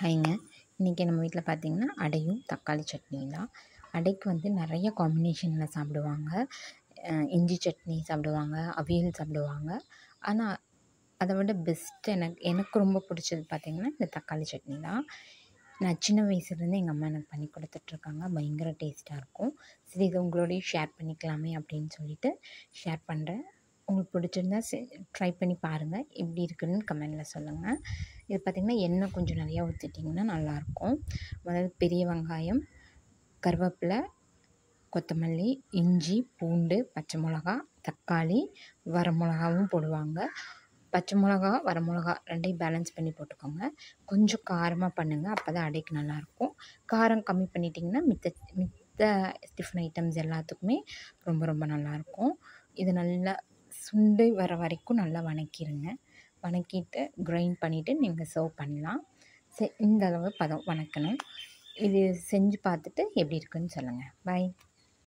ஹைங்க இன்றைக்கி நம்ம வீட்டில் பார்த்திங்கன்னா அடையும் தக்காளி சட்னியும் தான். அடைக்கு வந்து நிறைய காம்பினேஷனில் சாப்பிடுவாங்க. இஞ்சி சட்னி சாப்பிடுவாங்க அவியல் சாப்பிடுவாங்க. ஆனால் அதை விட பெஸ்ட்டு எனக்கு எனக்கு ரொம்ப பிடிச்சது பார்த்திங்கன்னா இந்த தக்காளி சட்னி தான். நான் சின்ன வயசுலேருந்து எங்கள் அம்மா எனக்கு பண்ணி கொடுத்துட்ருக்காங்க. பயங்கர டேஸ்ட்டாக இருக்கும். சரி இதை உங்களோடையும் ஷேர் பண்ணிக்கலாமே அப்படின்னு சொல்லிட்டு ஷேர் பண்ணுறேன் உங்களுக்கு பிடிச்சிருந்தா செ ட்ரை பண்ணி பாருங்கள் எப்படி இருக்குதுன்னு கமெண்டில் சொல்லுங்கள் இது பார்த்திங்கன்னா எண்ணெய் கொஞ்சம் நிறையா ஊற்றிட்டிங்கன்னா நல்லாயிருக்கும். முதல்ல பெரிய வெங்காயம் கருவேப்பிலை கொத்தமல்லி இஞ்சி பூண்டு பச்சை மிளகா தக்காளி வரமிளகாவும் போடுவாங்க. பச்சை மிளகா வரமிளகா ரெண்டையும் பேலன்ஸ் பண்ணி போட்டுக்கோங்க. கொஞ்சம் காரமாக பண்ணுங்கள் அப்போ தான் அடைக்கு நல்லாயிருக்கும். காரம் கம்மி பண்ணிட்டிங்கன்னா மித்த மித்த டிஃபன் ஐட்டம்ஸ் எல்லாத்துக்குமே ரொம்ப ரொம்ப நல்லாயிருக்கும். இது நல்லா சுண்டு வர வரைக்கும் நல்லா வணக்கிடுங்க வணக்கிட்டு கிரைண்ட் பண்ணிவிட்டு நீங்கள் சர்வ் பண்ணலாம். செ இந்த அளவு பதம் வணக்கணும். இது செஞ்சு பார்த்துட்டு எப்படி இருக்குன்னு சொல்லுங்கள் பாய்